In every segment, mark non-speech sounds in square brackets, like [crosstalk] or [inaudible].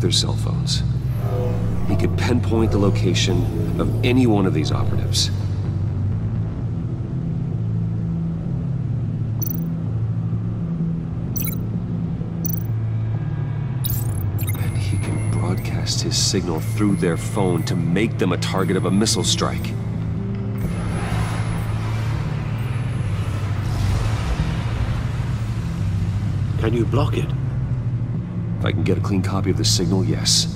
Hacked their cell phones. He could pinpoint the location of any one of these operatives. And he can broadcast his signal through their phone to make them a target of a missile strike. Can you block it? I can get a clean copy of the signal, yes.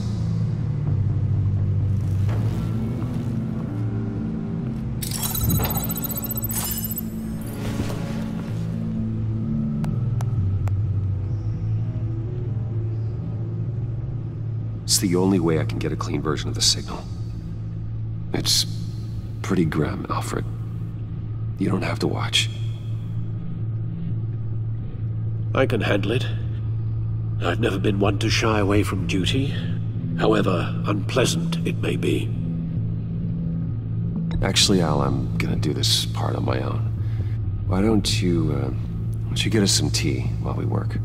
It's the only way I can get a clean version of the signal. It's pretty grim, Alfred. You don't have to watch. I can handle it. I've never been one to shy away from duty, however unpleasant it may be. Actually, Al, I'm gonna do this part on my own. Why don't you, uh, why don't you get us some tea while we work?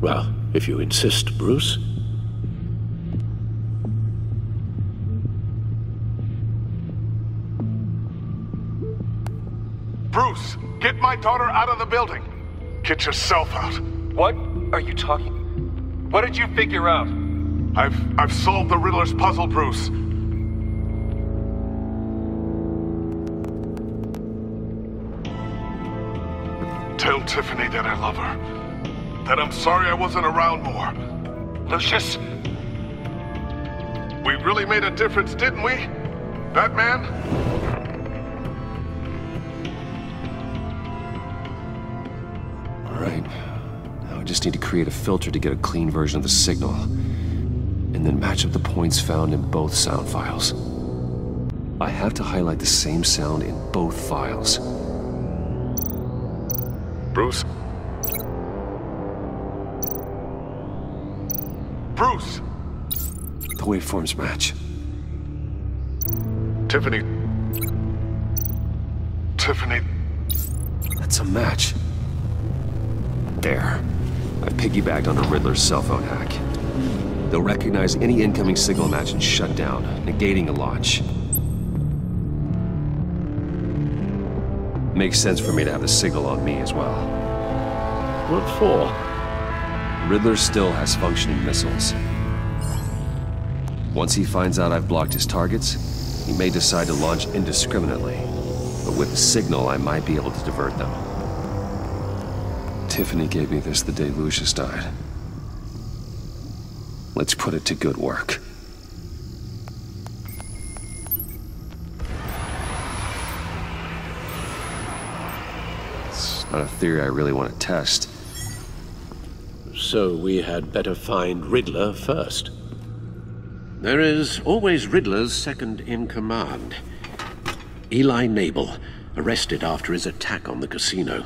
Well, if you insist, Bruce. Bruce, get my daughter out of the building. Get yourself out. What are you talking? What did you figure out? I've I've solved the Riddler's puzzle, Bruce. Tell Tiffany that I love her. That I'm sorry I wasn't around more. Lucius? We really made a difference, didn't we? Batman? I just need to create a filter to get a clean version of the signal. And then match up the points found in both sound files. I have to highlight the same sound in both files. Bruce? Bruce! The waveforms match. Tiffany. Tiffany. That's a match. There. I've piggybacked on the Riddler's cell phone hack. They'll recognize any incoming signal match and shut down, negating a launch. Makes sense for me to have the signal on me as well. What for? Riddler still has functioning missiles. Once he finds out I've blocked his targets, he may decide to launch indiscriminately. But with the signal, I might be able to divert them. Tiffany gave me this the day Lucius died. Let's put it to good work. It's not a theory I really want to test. So we had better find Riddler first. There is always Riddler's second in command. Eli Nabel, arrested after his attack on the casino.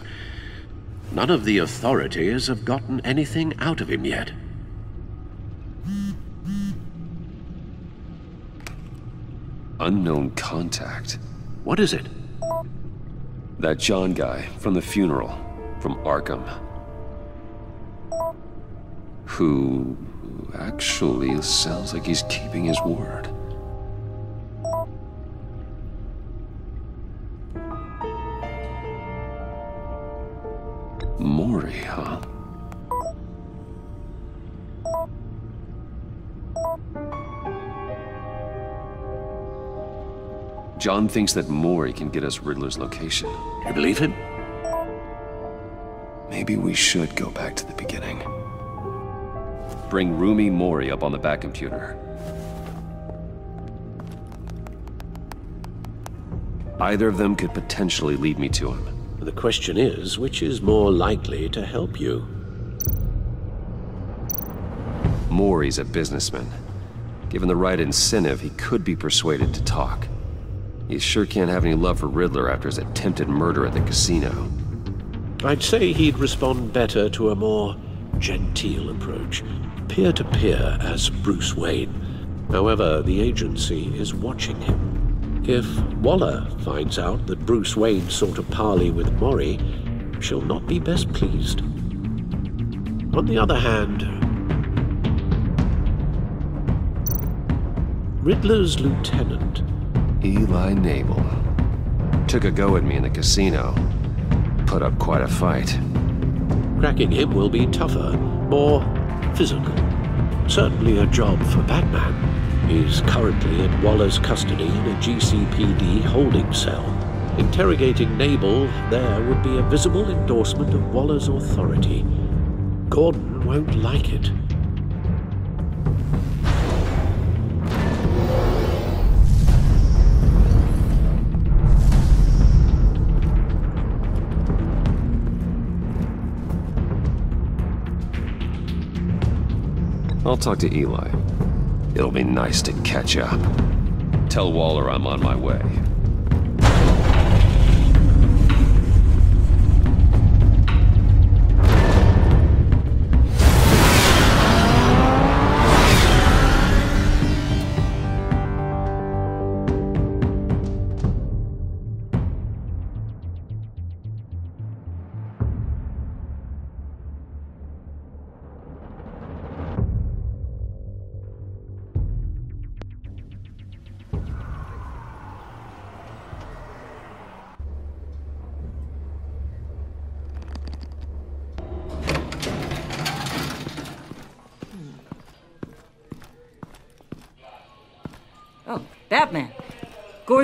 None of the authorities have gotten anything out of him yet. Unknown contact. What is it? That John guy from the funeral, from Arkham. Who actually sounds like he's keeping his word. Mori, huh? John thinks that Mori can get us Riddler's location. You believe him? Maybe we should go back to the beginning. Bring Rumi Mori up on the back computer. Either of them could potentially lead me to him. The question is, which is more likely to help you? Mori's a businessman. Given the right incentive, he could be persuaded to talk. He sure can't have any love for Riddler after his attempted murder at the casino. I'd say he'd respond better to a more genteel approach, peer to peer as Bruce Wayne. However, the agency is watching him. If Waller finds out that Bruce Wayne sought a parley with Mori, she'll not be best pleased. On the other hand, Riddler's lieutenant. Eli Nabel. Took a go at me in the casino. Put up quite a fight. Cracking him will be tougher, more physical. Certainly a job for Batman. He's currently in Waller's custody in a GCPD holding cell. Interrogating Nabel there would be a visible endorsement of Waller's authority. Gordon won't like it. I'll talk to Eli. It'll be nice to catch up. Tell Waller I'm on my way.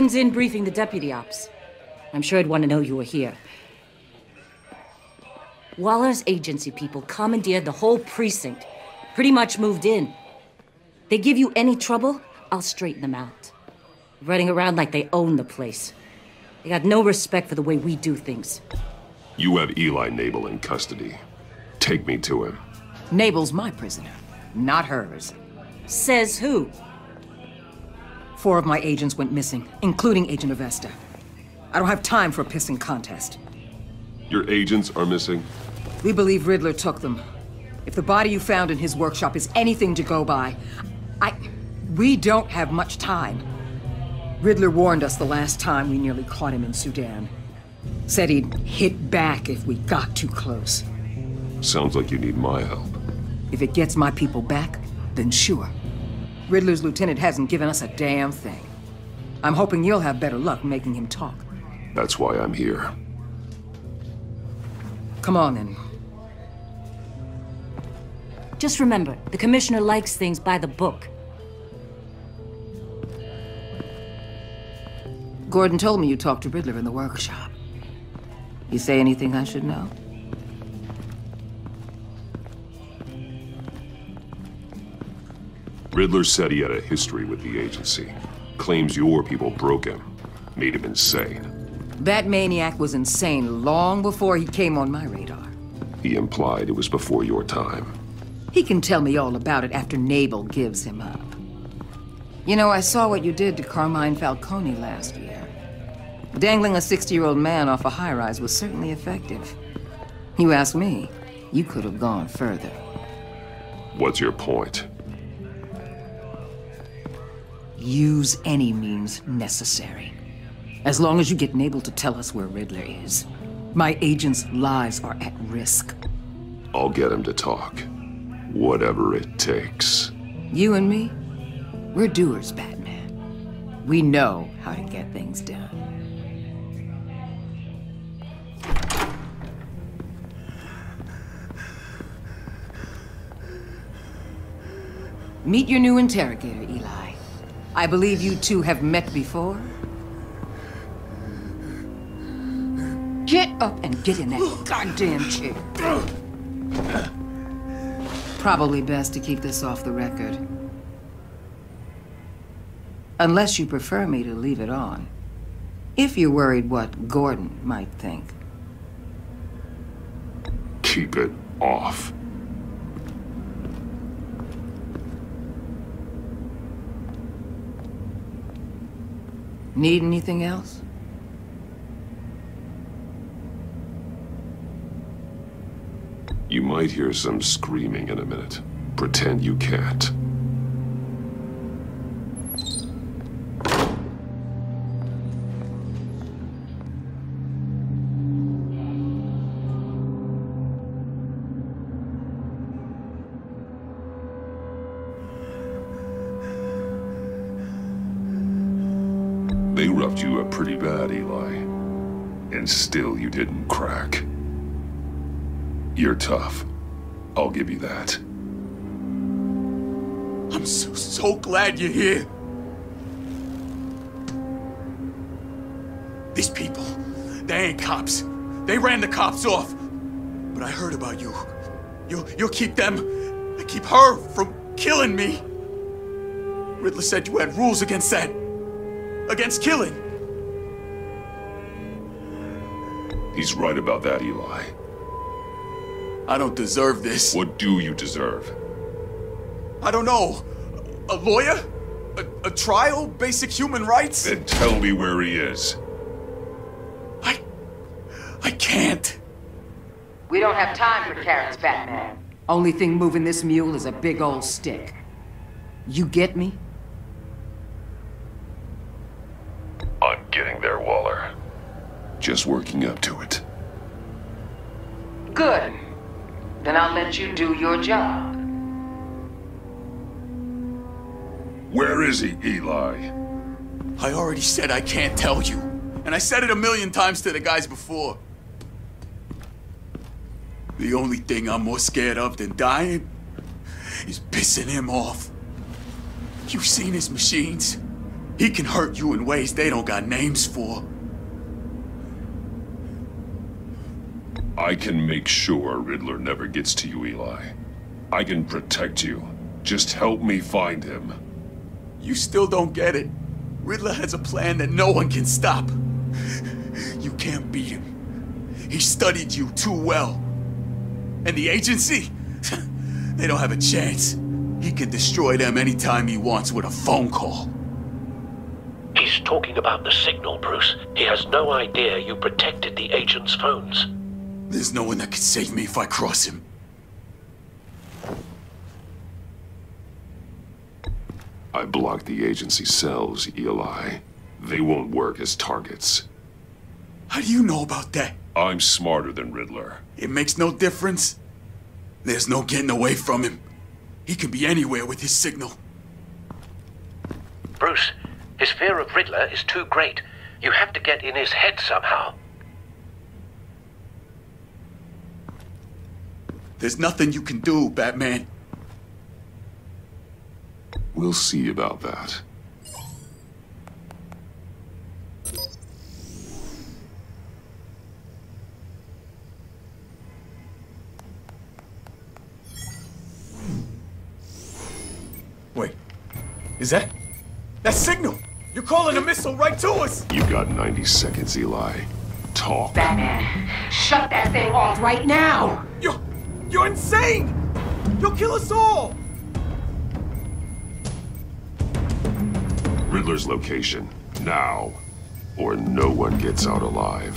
Gordon's in briefing the deputy ops. I'm sure I'd want to know you were here. Waller's agency people commandeered the whole precinct. Pretty much moved in. They give you any trouble, I'll straighten them out. Running around like they own the place. They got no respect for the way we do things. You have Eli Nabel in custody. Take me to him. Nabel's my prisoner, not hers. Says who? Four of my agents went missing, including Agent Avesta. I don't have time for a pissing contest. Your agents are missing? We believe Riddler took them. If the body you found in his workshop is anything to go by, I. We don't have much time. Riddler warned us the last time we nearly caught him in Sudan. Said he'd hit back if we got too close. Sounds like you need my help. If it gets my people back, then sure. Riddler's lieutenant hasn't given us a damn thing. I'm hoping you'll have better luck making him talk. That's why I'm here. Come on, then. Just remember, the commissioner likes things by the book. Gordon told me you talked to Riddler in the workshop. You say anything I should know? Riddler said he had a history with the agency. Claims your people broke him. Made him insane. That maniac was insane long before he came on my radar. He implied it was before your time. He can tell me all about it after Nabel gives him up. You know, I saw what you did to Carmine Falcone last year. Dangling a 60-year-old man off a high-rise was certainly effective. You ask me, you could have gone further. What's your point? Use any means necessary. As long as you get Nabel to tell us where Riddler is. My agents' lives are at risk. I'll get him to talk. Whatever it takes. You and me, we're doers, Batman. We know how to get things done. Meet your new interrogator, Eli. I believe you two have met before. Get up and get in that goddamn chair. Probably best to keep this off the record. Unless you prefer me to leave it on. If you're worried what Gordon might think. Keep it off. Need anything else? You might hear some screaming in a minute. Pretend you can't. Eli. And still you didn't crack. You're tough. I'll give you that. I'm so, so glad you're here. These people, they ain't cops. They ran the cops off. But I heard about you. You'll, you'll keep them, keep her from killing me. Riddler said you had rules against that. Against killing. He's right about that, Eli. I don't deserve this. What do you deserve? I don't know. A lawyer? A, a trial? Basic human rights? Then tell me where he is. I... I can't. We don't have time for carrots, Batman. Only thing moving this mule is a big old stick. You get me? I'm getting there, Waller. Just working up to it. Good. Then I'll let you do your job. Where is he, Eli? I already said I can't tell you. And I said it a million times to the guys before. The only thing I'm more scared of than dying is pissing him off. You've seen his machines. He can hurt you in ways they don't got names for. I can make sure Riddler never gets to you, Eli. I can protect you. Just help me find him. You still don't get it. Riddler has a plan that no one can stop. You can't beat him. He studied you too well. And the agency? [laughs] they don't have a chance. He can destroy them anytime he wants with a phone call. He's talking about the signal, Bruce. He has no idea you protected the agent's phones. There's no one that can save me if I cross him. I blocked the agency cells, Eli. They won't work as targets. How do you know about that? I'm smarter than Riddler. It makes no difference. There's no getting away from him. He can be anywhere with his signal. Bruce, his fear of Riddler is too great. You have to get in his head somehow. There's nothing you can do, Batman. We'll see about that. Wait. Is that... That signal! You're calling a missile right to us! You got 90 seconds, Eli. Talk. Batman, shut that thing off right now! You're... You're insane! You'll kill us all! Riddler's location. Now. Or no one gets out alive.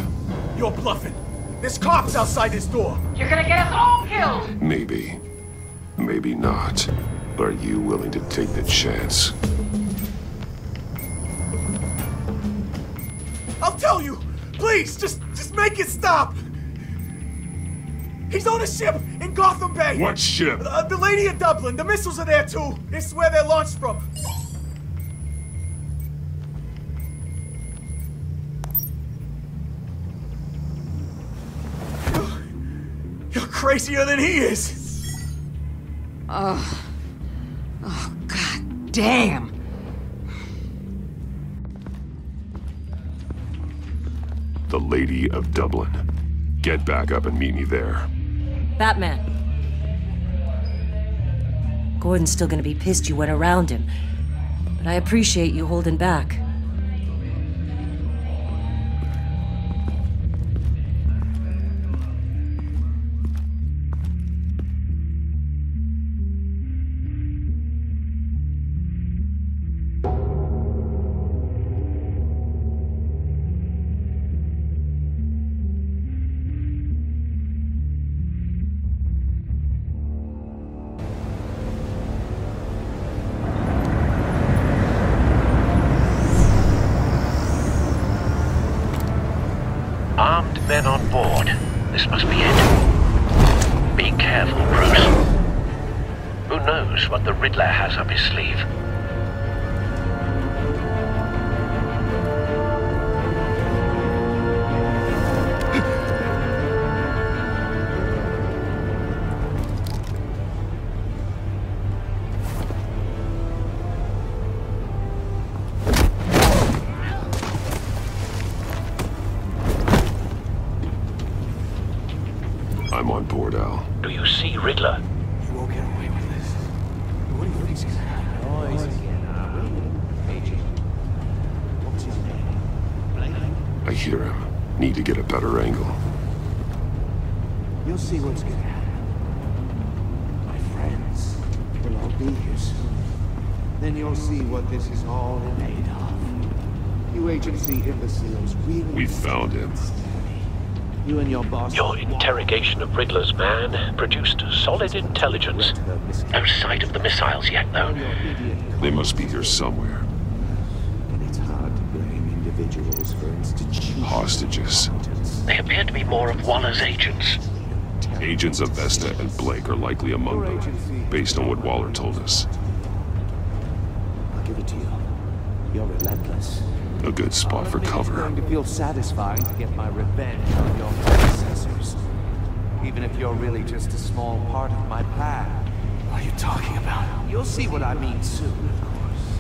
You're bluffing. There's cops outside this door. You're gonna get us all killed! Maybe. Maybe not. Are you willing to take the chance? I'll tell you! Please, just just make it stop! He's on a ship in Gotham Bay! What ship? Uh, the Lady of Dublin. The missiles are there too. This is where they're launched from. [sighs] You're crazier than he is. Oh. Oh, god damn! The Lady of Dublin. Get back up and meet me there. Batman. Gordon's still gonna be pissed you went around him. But I appreciate you holding back. Of. You imbeciles really... We found him. You and your boss... Your interrogation of Riddler's man produced solid intelligence. No sight of the missiles yet, though. They must be here somewhere. And it's hard to blame individuals for institutions. Hostages. They appear to be more of Waller's agents. Agents Avesta and Blake are likely among them, based on what Waller told us. I'll give it to you. You're relentless. A good spot for cover. It's cover. going to feel satisfying to get my revenge on your predecessors. Even if you're really just a small part of my plan. What are you talking about? You'll see what I mean soon, of course.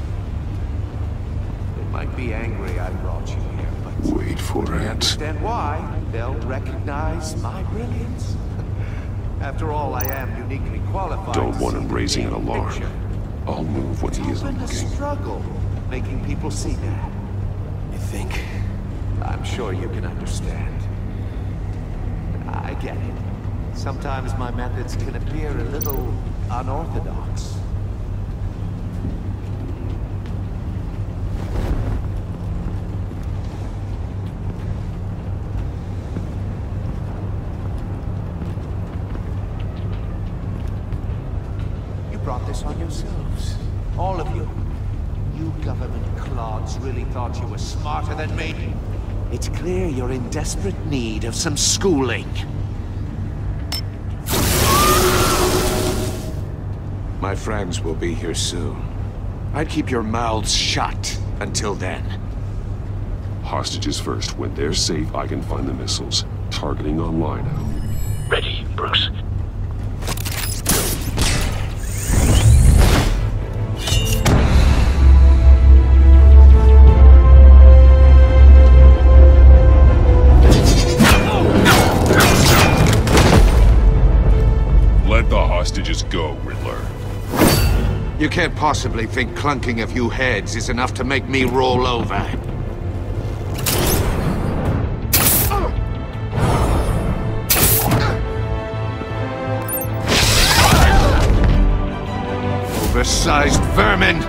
They might be angry I brought you here, but Wait for it. understand why. They'll recognize my brilliance. [laughs] After all, I am uniquely qualified. Don't to want him raising an alarm. picture. I'll move when he It's isn't been a looking. struggle making people see that. Think? I'm sure you can understand. I get it. Sometimes my methods can appear a little unorthodox. You brought this on yourselves. All of you. You government really thought you were smarter than me. It's clear you're in desperate need of some schooling. My friends will be here soon. I'd keep your mouths shut until then. Hostages first. When they're safe, I can find the missiles. Targeting online. Ready, Bruce. You can't possibly think clunking a few heads is enough to make me roll over. Oversized vermin!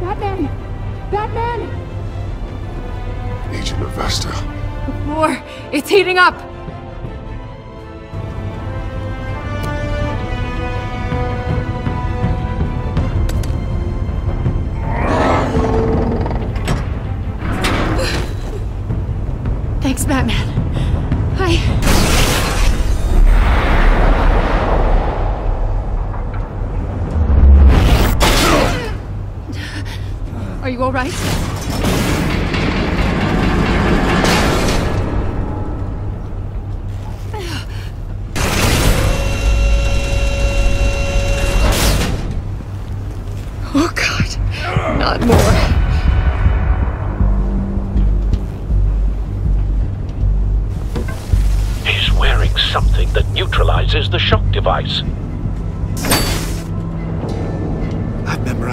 Batman! Batman! Agent Avesta. War! It's heating up! Batman. I... Are you all right?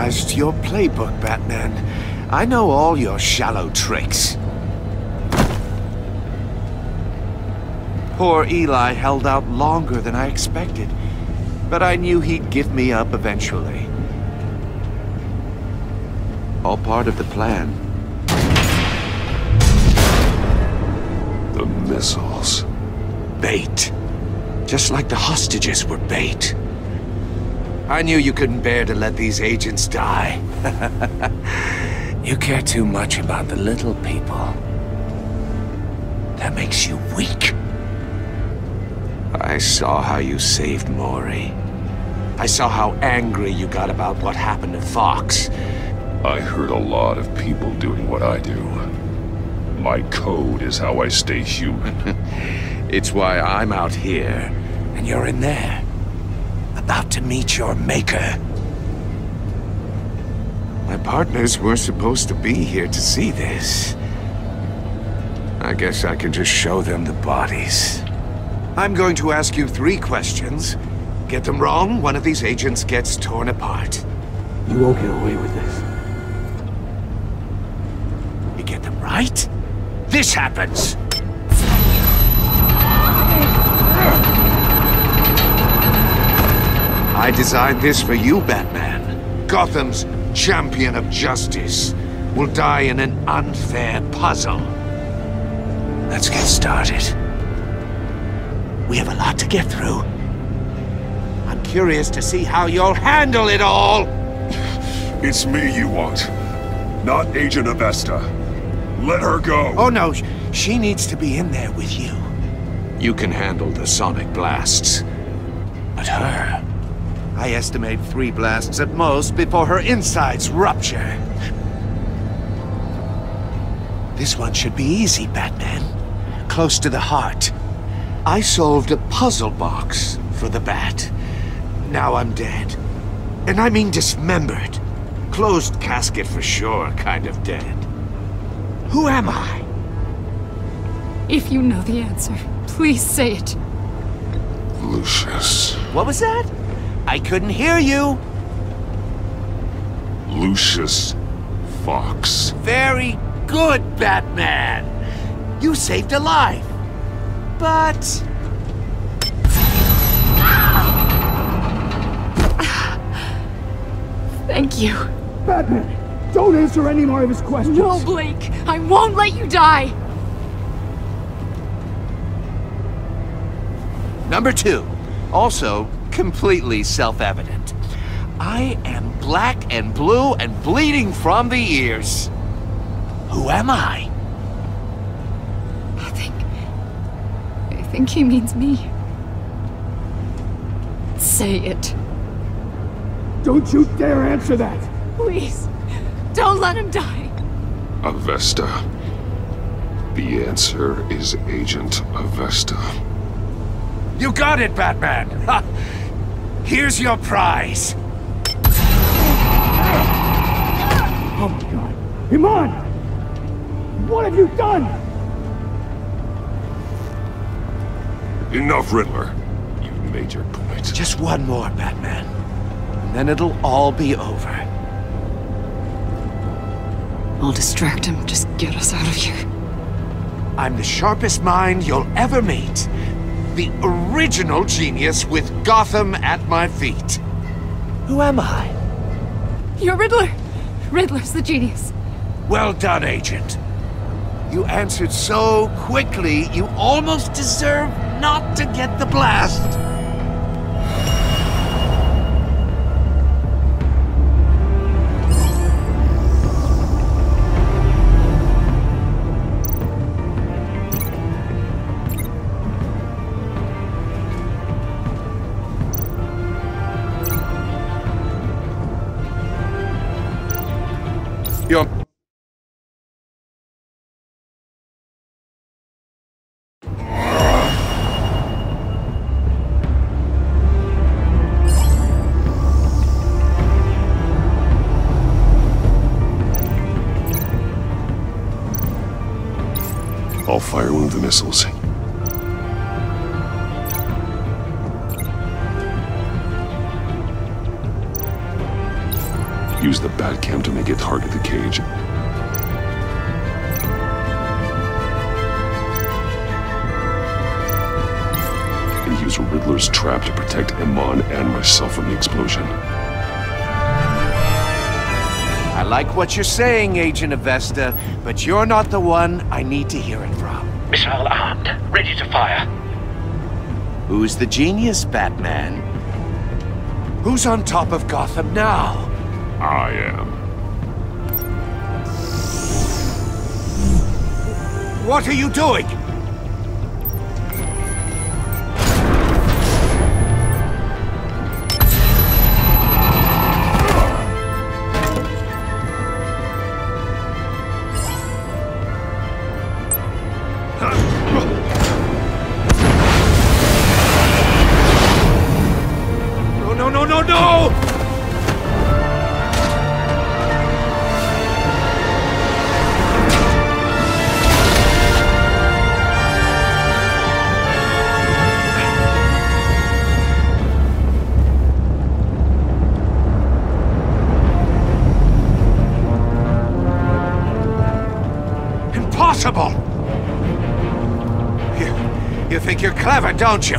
Memorized your playbook, Batman. I know all your shallow tricks. Poor Eli held out longer than I expected, but I knew he'd give me up eventually. All part of the plan. The missiles. Bait. Just like the hostages were bait. I knew you couldn't bear to let these agents die. [laughs] you care too much about the little people. That makes you weak. I saw how you saved Mori. I saw how angry you got about what happened to Fox. I heard a lot of people doing what I do. My code is how I stay human. [laughs] It's why I'm out here, and you're in there. About to meet your maker. My partners were supposed to be here to see this. I guess I can just show them the bodies. I'm going to ask you three questions. Get them wrong, one of these agents gets torn apart. You won't get away with this. You get them right? This happens! I designed this for you, Batman. Gotham's champion of justice will die in an unfair puzzle. Let's get started. We have a lot to get through. I'm curious to see how you'll handle it all! [laughs] It's me you want, not Agent Avesta. Let her go! Oh no, she needs to be in there with you. You can handle the sonic blasts. But her... I estimate three blasts at most before her insides rupture. This one should be easy, Batman. Close to the heart. I solved a puzzle box for the Bat. Now I'm dead. And I mean dismembered. Closed casket for sure, kind of dead. Who am I? If you know the answer, please say it. Lucius. What was that? I couldn't hear you. Lucius Fox. Very good, Batman. You saved a life. But... Thank you. Batman, don't answer any more of his questions. No, Blake. I won't let you die. Number two. Also, completely self-evident. I am black and blue and bleeding from the ears. Who am I? I think... I think he means me. Say it. Don't you dare answer that! Please. Don't let him die. Avesta. The answer is Agent Avesta. You got it, Batman! Ha! Here's your prize. Oh my god. Iman! What have you done? Enough, Riddler. You've made your point. Just one more, Batman. And then it'll all be over. I'll distract him. Just get us out of here. I'm the sharpest mind you'll ever meet. The original genius with Gotham at my feet. Who am I? You're Riddler. Riddler's the genius. Well done, Agent. You answered so quickly, you almost deserve not to get the blast. Missiles. Use the Batcam to make it target the cage. And use Riddler's trap to protect Iman and myself from the explosion. I like what you're saying, Agent Avesta, but you're not the one I need to hear it from. Missile armed, ready to fire. Who's the genius, Batman? Who's on top of Gotham now? I am. What are you doing? Don't you?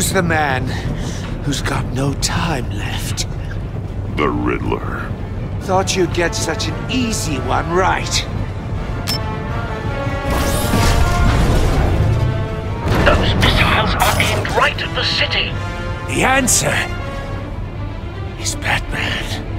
Who's the man who's got no time left? The Riddler. Thought you'd get such an easy one right. Those missiles are aimed right at the city. The answer is Batman.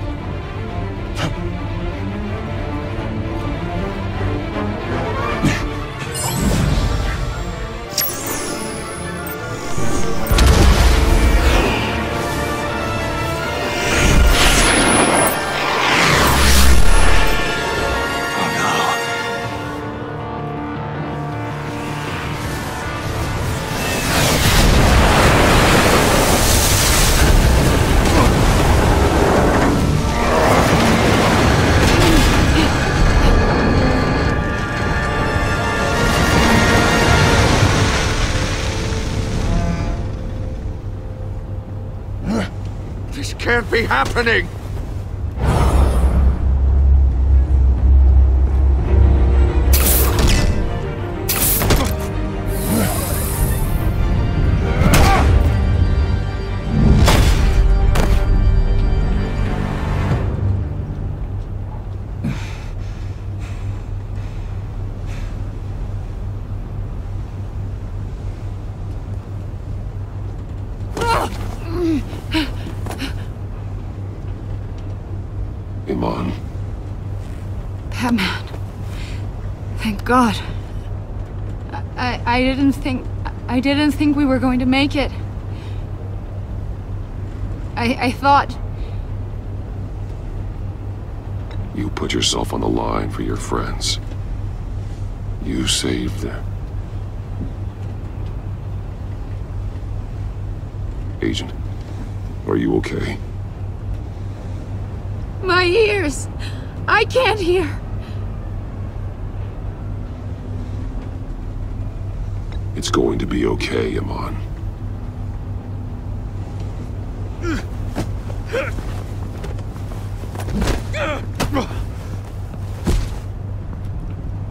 Happening! God. I, I didn't think I didn't think we were going to make it. I I thought You put yourself on the line for your friends. You saved them. Agent, are you okay? my ears. I can't hear. It's going to be okay, Iman.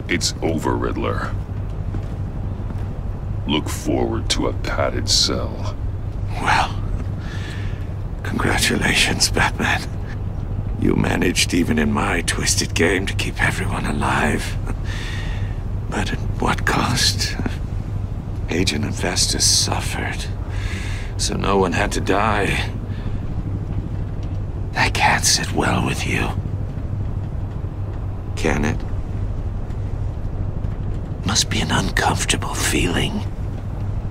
It's over, Riddler. Look forward to a padded cell. Well, congratulations, Batman. You managed, even in my twisted game, to keep everyone alive. [laughs] But at what cost? Agent Avesta suffered, so no one had to die. That can't sit well with you. Can it? Must be an uncomfortable feeling.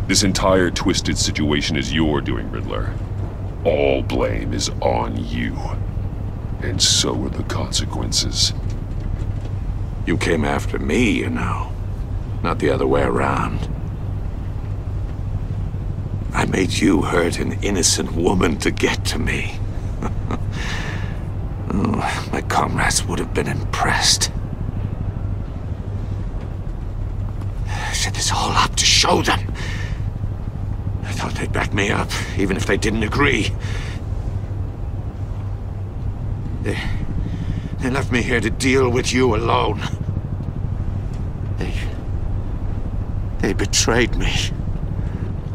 This entire twisted situation is your doing, Riddler. All blame is on you. And so are the consequences. You came after me, you know. Not the other way around. Made you hurt an innocent woman to get to me. [laughs] oh, my comrades would have been impressed. I set this all up to show them. I thought they'd back me up, even if they didn't agree. They, they left me here to deal with you alone. They... They betrayed me.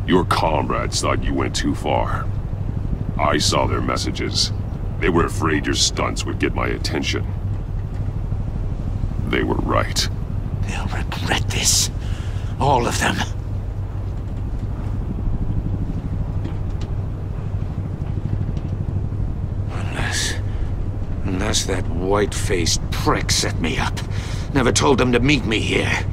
Your comrades thought you went too far. I saw their messages. They were afraid your stunts would get my attention. They were right. They'll regret this. All of them. Unless... Unless that white-faced prick set me up. Never told them to meet me here.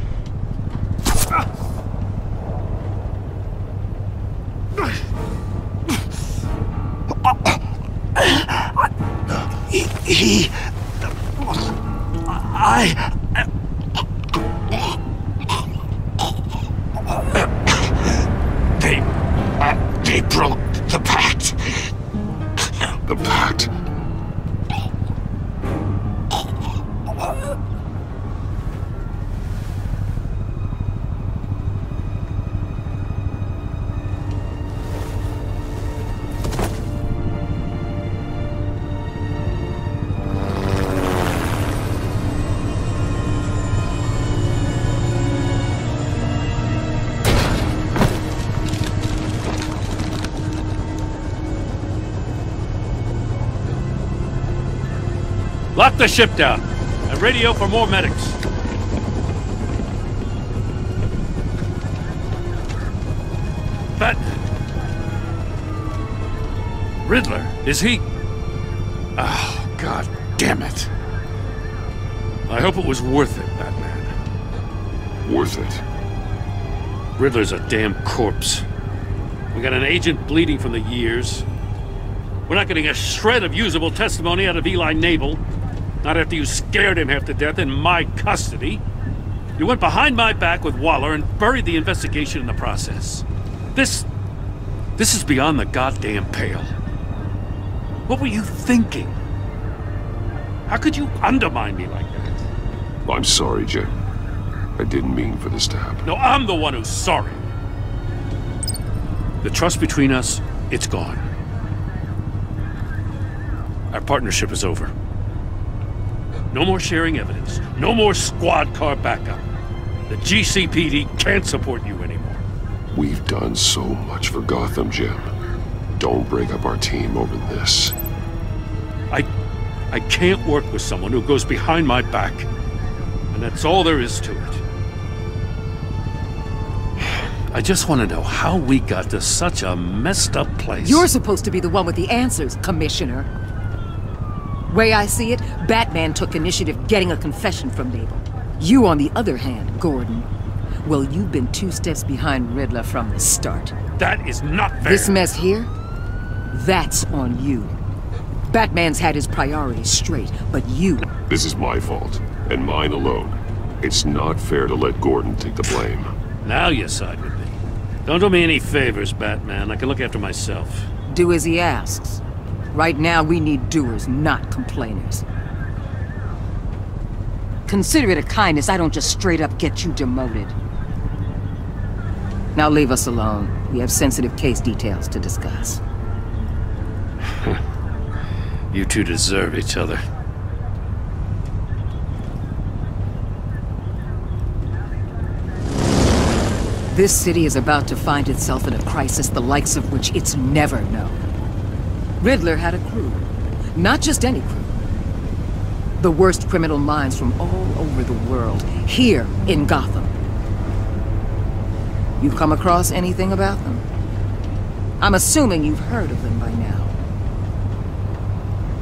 Lock the ship down and radio for more medics. Bat. Riddler, is he? Oh, god damn it. I hope it was worth it, Batman. Worth it. Riddler's a damn corpse. We got an agent bleeding from the years. We're not getting a shred of usable testimony out of Eli Nabel. Not after you scared him half to death in my custody. You went behind my back with Waller and buried the investigation in the process. This... This is beyond the goddamn pale. What were you thinking? How could you undermine me like that? I'm sorry, Jim. I didn't mean for this to happen. No, I'm the one who's sorry. The trust between us, it's gone. Our partnership is over. No more sharing evidence. No more squad car backup. The GCPD can't support you anymore. We've done so much for Gotham, Jim. Don't break up our team over this. I... I can't work with someone who goes behind my back. And that's all there is to it. [sighs] I just want to know how we got to such a messed up place. You're supposed to be the one with the answers, Commissioner. Way I see it, Batman took initiative getting a confession from Nabel. You, on the other hand, Gordon, well, you've been two steps behind Riddler from the start. That is not fair. This mess here, that's on you. Batman's had his priorities straight, but you... This is my fault, and mine alone. It's not fair to let Gordon take the blame. Now you side with me. Don't do me any favors, Batman. I can look after myself. Do as he asks. Right now, we need doers, not complainers. Consider it a kindness I don't just straight up get you demoted. Now leave us alone. We have sensitive case details to discuss. [laughs] you two deserve each other. This city is about to find itself in a crisis the likes of which it's never known. Riddler had a crew. Not just any crew. The worst criminal minds from all over the world, here in Gotham. You've come across anything about them? I'm assuming you've heard of them by now.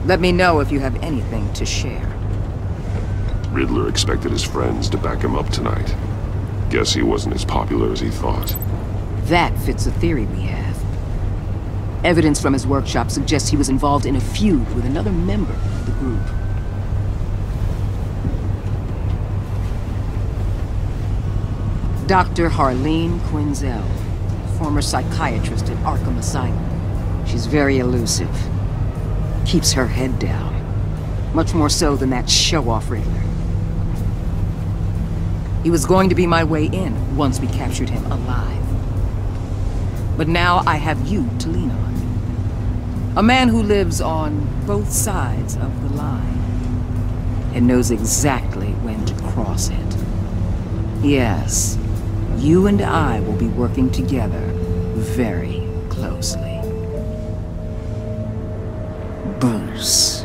Let me know if you have anything to share. Riddler expected his friends to back him up tonight. Guess he wasn't as popular as he thought. That fits a theory we have. Evidence from his workshop suggests he was involved in a feud with another member of the group. Dr. Harleen Quinzel, former psychiatrist at Arkham Asylum. She's very elusive. Keeps her head down. Much more so than that show-off Riddler. He was going to be my way in once we captured him alive. But now I have you to lean on. A man who lives on both sides of the line. And knows exactly when to cross it. Yes, you and I will be working together very closely. Bruce.